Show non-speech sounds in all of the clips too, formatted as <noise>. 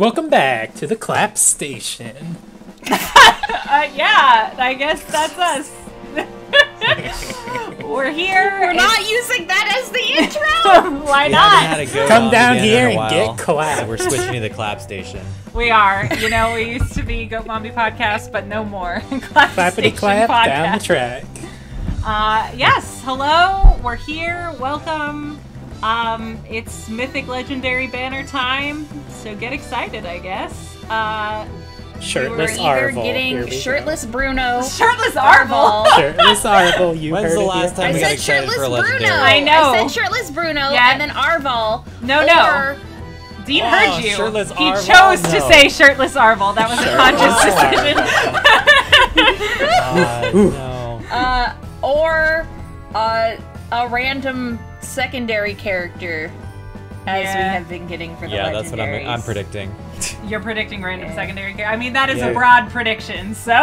Welcome back to the clap station. <laughs> Uh, yeah, I guess that's us. <laughs> We're here. We're not using that as the <laughs> intro. Why haven't not? had a go Come down here and get while, clapped. So we're switching to the clap station. We are. You know, we used to be Goat Mommy podcast, but no more. clap Clappity Station clap podcast. down the track. Uh, yes. Hello. We're here. Welcome. Um, it's mythic legendary banner time, so get excited, I guess. Uh, Shirtless We're either Arval. Getting we go. shirtless Bruno. <laughs> shirtless Arval. <laughs> Shirtless Arval. You When's heard the it last time I we got said excited shirtless for a Bruno. I know. I said shirtless Bruno Yeah. and then Arval. No, no. Dean Oh, heard you. shirtless he Arval? chose to say shirtless Arval. That was a conscious decision. <laughs> Uh, no. uh, or uh, a random secondary character, as we Yeah. have been getting for the Yeah, that's what I'm. I'm predicting. <laughs> You're predicting random secondary character. I mean, that is Yeah. a broad prediction, so. <laughs>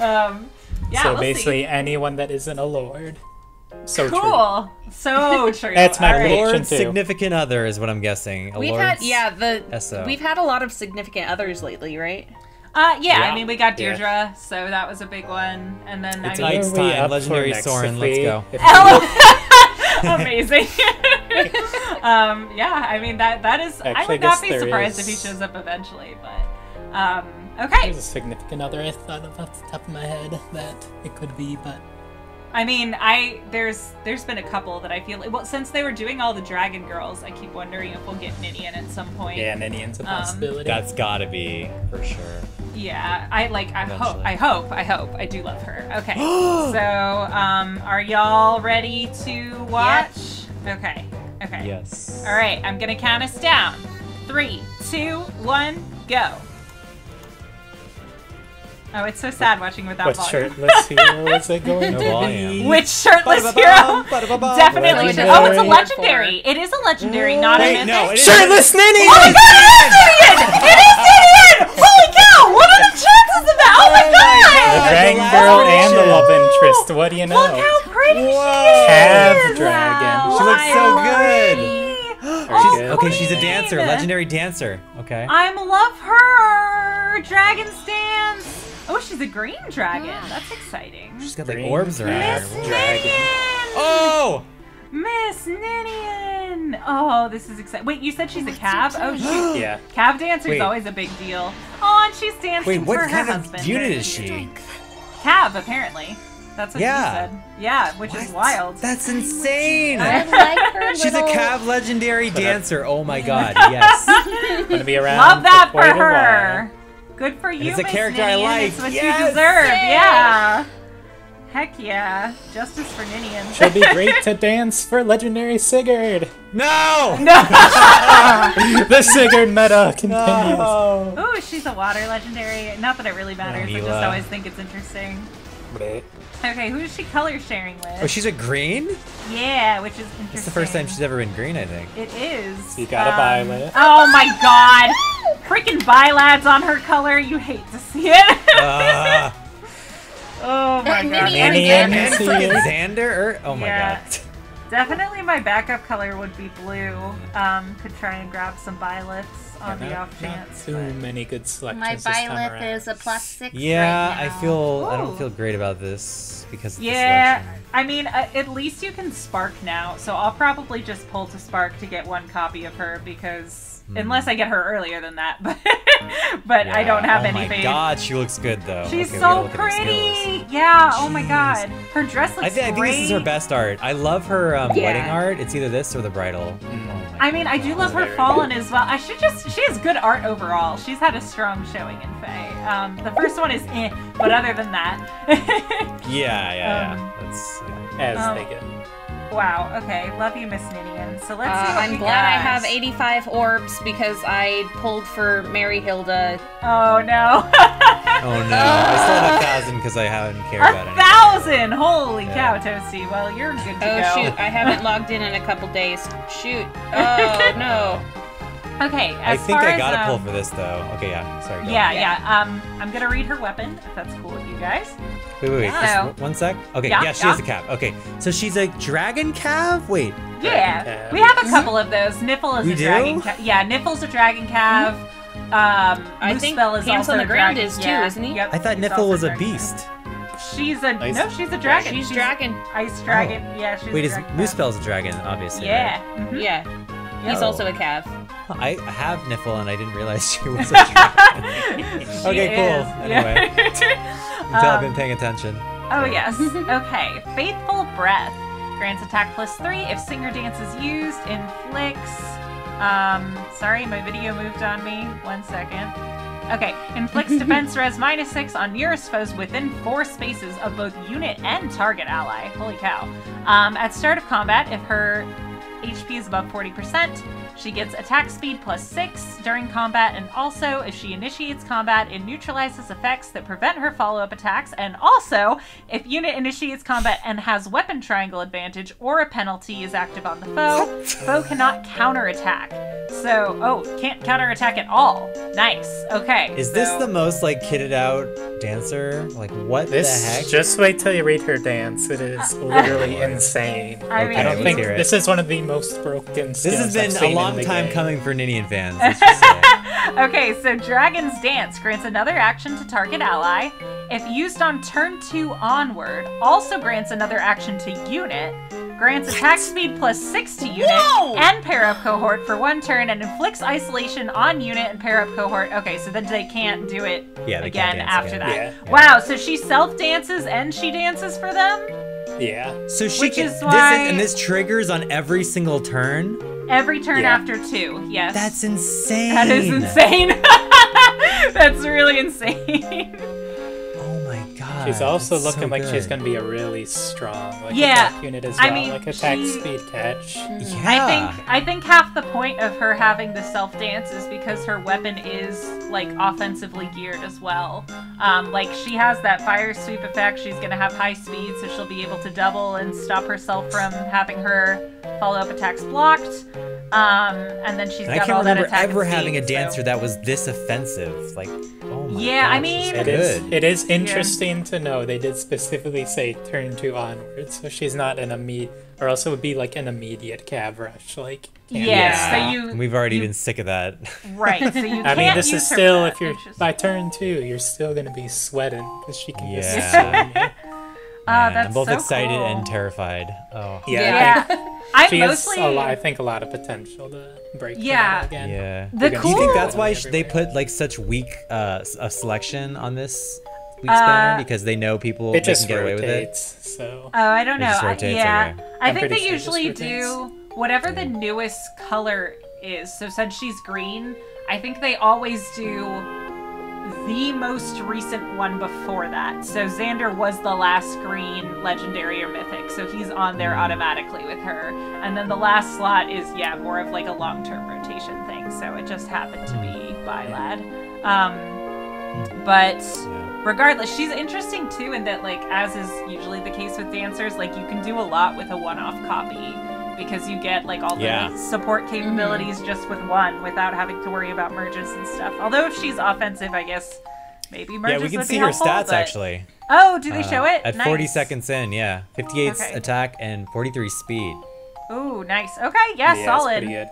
um, yeah, so we'll basically, see. anyone that isn't a lord. So true. Cool. So <laughs> true. That's my All right. prediction. Lord significant other is what I'm guessing. A We've lord's- had yeah the SO. we've had a lot of significant others lately, right? Uh, yeah, Yeah. I mean, we got Yeah. Deirdre, so that was a big one. And then, It's I mean, Knight's What are we time, legendary next Soren, let's go. if <laughs> <laughs> amazing. <laughs> um, yeah, I mean, that that is. Actually, I would not guess be surprised is- if he shows up eventually, but. Um, okay. There's a significant other I thought of off the top of my head that it could be, but I mean, I there's there's been a couple that I feel like well since they were doing all the Dragon Girls, I keep wondering if we'll get Ninian at some point. yeah, Ninian's a Um, possibility. That's gotta be for sure. Yeah, I like. I hope. I hope. I hope. I do love her. Okay. <gasps> so, um, are y'all ready to watch? Okay. Okay. Yes. All right. I'm gonna count us down. Three, two, one, go. Oh, it's so sad watching without what volume. shirtless hero is it going No to volume. be? Which shirtless hero? Definitely. Legendary. Oh, it's a Legendary. legendary. It is a legendary, not a Wait, mythic. no, Shirtless Ninian! Oh my god, it is Gideon! It is Gideon! Holy cow! What are the chances of that? Oh my god! The God. dragon last girl and the love interest. What do you know? Look how pretty Whoa. she is! Cav dragon. She looks so good. pretty. Oh, you? Okay, she's a dancer, legendary dancer. Okay. I'm love her. Dragon stance. Oh, she's a green dragon. That's exciting. She's got like Green orbs around cav her. dragon. Ninian! Oh! Miss Ninian! Oh, this is exciting. Wait, you said she's a cav? Oh, shoot. <gasps> Yeah. Cav dancer is always a big deal. Oh, and she's dancing Wait, what for her kind husband. of unit is she? Cav, apparently. That's what Yeah. you said. Yeah, which is wild. That's insane. <laughs> I like her She's a little- Cav legendary dancer. Oh my god, <laughs> yes. Gonna be around. Love that for quite a her. Good for you, it's a Miss character I like. It's what Yes! you deserve. Yay! Yeah. Heck yeah. Justice for Ninian. She'll be <laughs> great to dance for legendary Sigurd. No! no. <laughs> the Sigurd meta continues. No! Ooh, she's a water legendary. Not that it really matters. I just always think it's interesting. Bleh. Okay, who is she color sharing with? Oh, she's a green? yeah, which is interesting. It's the first time she's ever been green, I think. It is. You got a um, Violet. Oh my god! Freaking Bylad's on her color. You hate to see it. Ah, <laughs> oh my And god. Ninian Ninian and freaking. Xander? Er- oh my Yeah. god. Definitely my backup color would be blue. Um, could try and grab some violets on the Not, off not chance. too many good selections My this time violet is a plus six. Yeah, right I now. feel I don't feel great about this because of the Yeah, selection. I mean, uh, at least you can spark now, so I'll probably just pull to spark to get one copy of her because unless I get her earlier than that, <laughs> but but I don't have anything. oh any my faith. god, she looks good though. She's Okay, so look at her skills. pretty. Yeah. Oh my god, her dress looks I, thi- I think this is her best art. I love her um, Yeah. wedding art. It's either this or the bridal. Oh I mean, I do love her Very Fallen as well. I should just, she has good art overall. She's had a strong showing in FEH. Um, the first one is eh, but other than that. <laughs> Yeah, yeah, Um, yeah. That's yeah. As Um, they get. wow, okay. Love you, Miss Ninian. So let's Uh, see what I'm we glad I have 85 orbs because I pulled for Mary Hilda. Oh no. <laughs> Oh no, I still have a thousand because I haven't cared about it. a thousand! Holy Yeah. cow, Toasty. Well, you're good to Oh go. shoot, I haven't <laughs> logged in in a couple days. Shoot. <laughs> Oh no. Okay, I think far I as, gotta pull um, for this though. Okay, yeah. Sorry. go Yeah, on. yeah. Um, I'm gonna read her weapon if that's cool with you guys. Wait, wait, wait. just one- one sec. Okay, Yeah, yeah, she yeah. has a cav. Okay, so she's a dragon cav. Wait, Yeah, cav. we have a couple of those. Nifl is We a do? dragon cav. Yeah, Nifl's a dragon cav. Um, I think Muspell is Hansel also the a dragon. is too, yeah. isn't he? Yep, I thought he's Nifl was a dragon. beast. She's a Ice- no, she's a dragon. She's She's dragon. Ice dragon. Yeah, she's Wait, a is dragon cav. Muspell's a dragon? Obviously. Yeah. right? mhm. Yeah. He's Oh. also a cav. I have Nifl and I didn't realize she was a <laughs> dragon. <laughs> She Okay, cool. is, Anyway. <laughs> Until I've Um, been paying attention. Oh, yes. <laughs> Okay. Faithful Breath. Grants attack plus three if Singer Dance is used. Inflicts. Um, sorry, my video moved on me. One second. Okay. Inflicts <laughs> defense res minus six on nearest foes within four spaces of both unit and target ally. Holy cow. Um, at start of combat, if her HP is above 40%. She gets attack speed plus 6 during combat, and also, if she initiates combat, it neutralizes effects that prevent her follow up attacks. And also, if unit initiates combat and has weapon triangle advantage or a penalty is active on the foe, foe cannot counterattack. So, oh, can't counterattack at all. Nice. Okay. Is this the most like kitted out dancer? Like what This the heck? just wait till you read her dance. It is uh, uh, literally insane. I mean, I don't think this is one of the most broken. This has skills I've been seen a in long time game. coming for Ninian fans. let's <laughs> just say. Okay, so Dragon's Dance grants another action to target ally. If used on turn 2 onward, also grants another action to unit, grants attack speed plus 6 to unit Whoa! and pair up cohort for one turn, and inflicts isolation on unit and pair up cohort. Okay, so then they can't do it Yeah, again after again. that. Yeah. Wow, so she self dances and she dances for them? Yeah. So she Which can, is this why- and this triggers on every single turn. Every turn Yeah. after two, yes. That's insane. that is insane. <laughs> That's really insane. <laughs> My god. She's also that's looking so like she's gonna be a really strong like Yeah, attack unit as I well, mean, like attack she- speed catch. Yeah. I think I think half the point of her having the self dance is because her weapon is like offensively geared as well. Um, like she has that fire sweep effect. She's gonna have high speed, so she'll be able to double and stop herself from having her follow up attacks blocked. Um, and then she's And I can't all remember attack ever and having a dancer so- that was this offensive. Like, oh my Yeah, I mean- it is. It is interesting to know they did specifically say turn two onwards, so she's not an immediate, or else it would be like an immediate cav rush. Like, can't Yes, be- so Yeah. you- We've already you- been sick of that. right. So <laughs> you I mean, this is still if you're by turn two, you're still gonna be sweating because she can just. <laughs> Yeah. swing you. Ah, Man, that's I'm both so excited cool. and terrified. Oh. Yeah, Yeah, <laughs> I'm she has mostly. a lot, I think a lot of potential to break. through Yeah. again. Yeah. The You're Do you think that's why they put like such weak uh, s- a selection on this week's Uh, banner because they know people It they just can get away with it? so Oh, I don't It know. just I- yeah, okay. I think they sure usually do whatever the newest color is. So since she's green, I think they always do the most recent one before that. So Xander was the last green legendary or mythic, so he's on there automatically with her. And then the last slot is yeah, more of like a long-term rotation thing. So it just happened to be Bylad. Um, but regardless she's interesting too in that like as is usually the case with dancers like you can do a lot with a one-off copy because you get like all the Yeah. support capabilities just with one without having to worry about merges and stuff although if she's offensive i guess maybe merges Yeah, we can would see her helpful, stats but- actually. oh do they Uh, show it At 40 seconds in, yeah. 58 Okay. attack and 43 speed. ooh nice okay yeah, yeah, solid pretty good.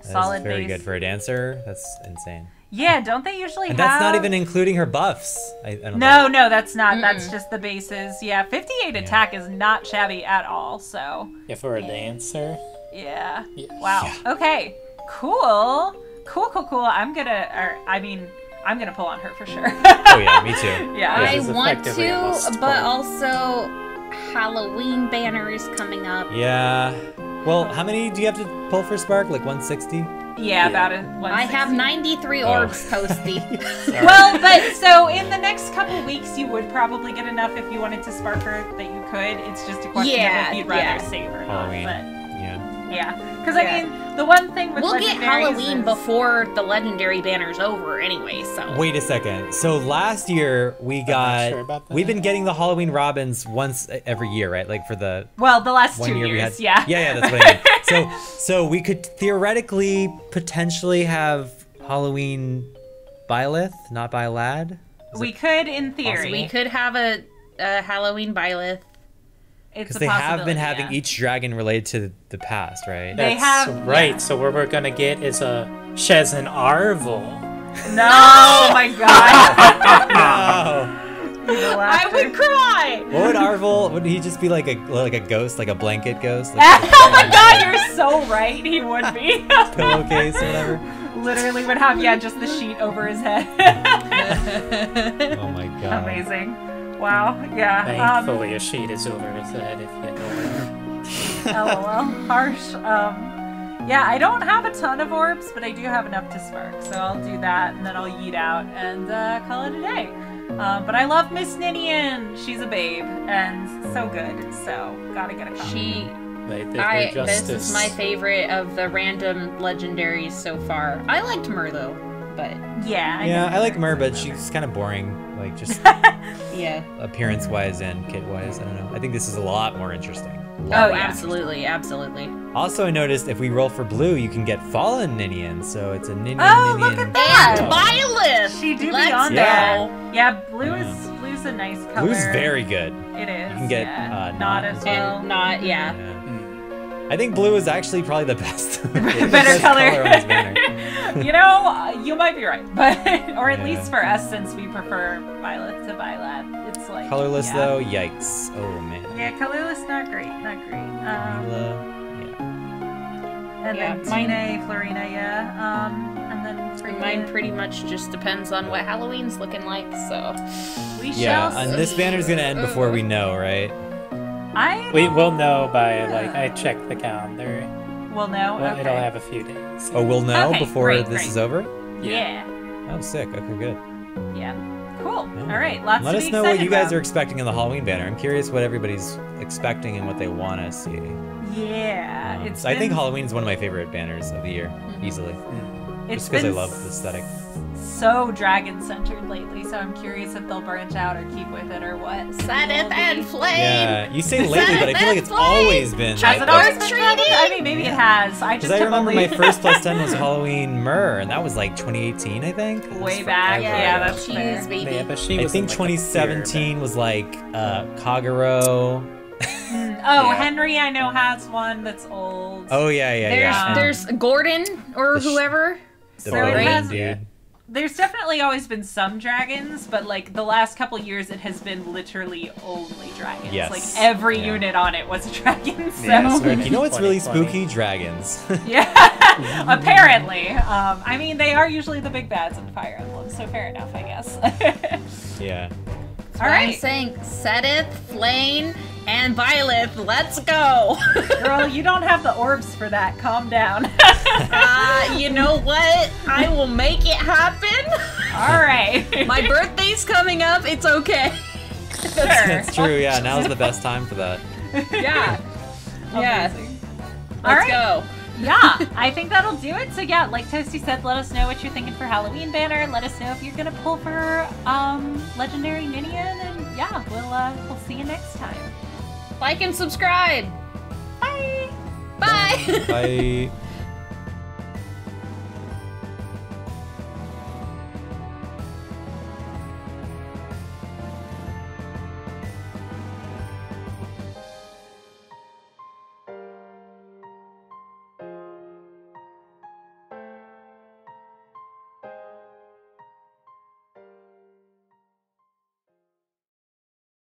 That's solid very base. good for a dancer. That's insane. Yeah don't they usually And have that's not even including her buffs. I, I don't no know. no that's not that's just the bases yeah 58 attack is not shabby at all so Yeah, for a dancer. Yeah. Yeah. Wow. Okay. Cool. Cool. Cool. Cool. I'm gonna. Or I mean, I'm gonna pull on her for sure. Oh yeah, me too. <laughs> yeah. I want to, but pull. also Halloween banner is coming up. Yeah. Well, how many do you have to pull for Spark? Like 160? Yeah. About it. I have 93 Oh. orbs posty. <laughs> <laughs> Well, but so in the next couple weeks, you would probably get enough if you wanted to spark her that you could. It's just a question Yeah, of if you'd rather yeah. save or not. Halloween. But Yeah. yeah, because Yeah. I mean, the one thing with we'll get Halloween is- before the legendary banner's over anyway, so. Wait a second. So last year we got sure about that. we've been getting the Halloween Robins once every year, right? Like for the Well, the last one two year we years, had yeah. Yeah, yeah, that's what I mean. <laughs> so so we could theoretically potentially have Halloween Byleth, not Bylad. we could, in theory. We could have a uh, Halloween Byleth. It's Because they have been having yeah. each dragon related to the past, right? They That's have- right. yeah. So what we're gonna get is a Shez and Arval. No! Oh my god! <laughs> No. The <laughs> I would cry. What would Arval? Would he just be like a like a ghost, like a blanket ghost, like <laughs> oh my god, you're so right. He would be. <laughs> pillowcase or whatever? Literally would have yeah, just the sheet over his head. Oh my god. Amazing. Wow. Yeah. Um, Thankfully, a sheet is over his head if you know. LOL. Harsh. Um, yeah, I don't have a ton of orbs, but I do have enough to spark, so I'll do that, and then I'll yeet out and uh, call it a day. Um, but I love Miss Ninian. She's a babe and so good. So gotta get a copy. She. They did I. This is my favorite of the random legendaries so far. I liked Merlo, but yeah. Yeah, I like her. Mer, but she's kind of boring, like just <laughs> yeah. appearance-wise and kit-wise. I don't know. I think this is a lot more interesting. Oh, yeah. absolutely, absolutely. Also, I noticed if we roll for blue, you can get Fallen Ninian, so it's a Ninian Oh, Ninian. look at that! And Byleth. She do be Let's on go. there. Yeah, blue Yeah. is blue's a nice color. Blue's very good. It is. You can get, yeah. uh, not not- as well. And not, yeah. Yeah. I think blue is actually probably the best. <laughs> <laughs> the better best color. on this banner. <laughs> you know, uh, you might be right, but or at Yeah. least for us, since we prefer violet to violet, it's like Colorless yeah. though, yikes. Oh man. Yeah, colorless, not great, not great. Um, Mila, yeah. and Yeah, then mine- Tina, Florina, yeah. Um, and then freaking Mine pretty much just depends on what Halloween's looking like, so. we Yeah, shall and see. this banner's gonna end before we know, right? I We will know by like I checked the calendar. We'll know. Well, okay. It'll have a few days. Oh, we'll know Okay, before great, this great. is over? yeah. Oh, sick. Okay, good. Yeah. Cool. Yeah. All right. Lots Let to us be know what you guys about. are expecting in the Halloween banner. I'm curious what everybody's expecting and what they want to see. Yeah. Um, it's so I think Halloween is one of my favorite banners of the year, Mm-hmm. easily. It's just because I love the aesthetic. So dragon centered lately, so I'm curious if they'll branch out or keep with it or what. Sadith and Flame! Yeah, you say lately, but I feel like it's always been Has like it always this. been dragon? I mean, maybe it has. I just I remember my first <laughs> plus 10 was Halloween Myrrh, and that was like 2018, I think. Way back, forever yeah, ago. that's fair. Cheese, baby. Yeah, but she I think in, like, a 2017 was like uh, Kagero. Oh, Yeah. Henry, I know has one that's old. Oh, yeah, yeah, There's yeah. There's Gordon or The sh- whoever. the so it has- dude. There's definitely always been some dragons, but like the last couple years, it has been literally only dragons. Yes. Like every Yeah. unit on it was a dragon. <laughs> So Yeah, so- You know what's really spooky? Dragons. <laughs> Yeah, <laughs> apparently. Um, I mean, they are usually the big bads in Fire Emblem, so fair enough, I guess. yeah. All right. I'm saying Sedith, Flame, and Violet. Let's go. <laughs> girl, you don't have the orbs for that. Calm down. <laughs> uh, you know what? I will make it happen. All right. <laughs> My birthday's coming up. It's okay. sure. That's true, yeah. Now's the best time for that. Yeah. Yeah. Amazing. Let's All right. go. yeah, I think that'll do it. So yeah, like Toasty said, let us know what you're thinking for Halloween banner. Let us know if you're gonna pull for um legendary Ninian, and yeah, we'll uh, we'll see you next time. Like and subscribe. Bye. Bye. Bye. <laughs>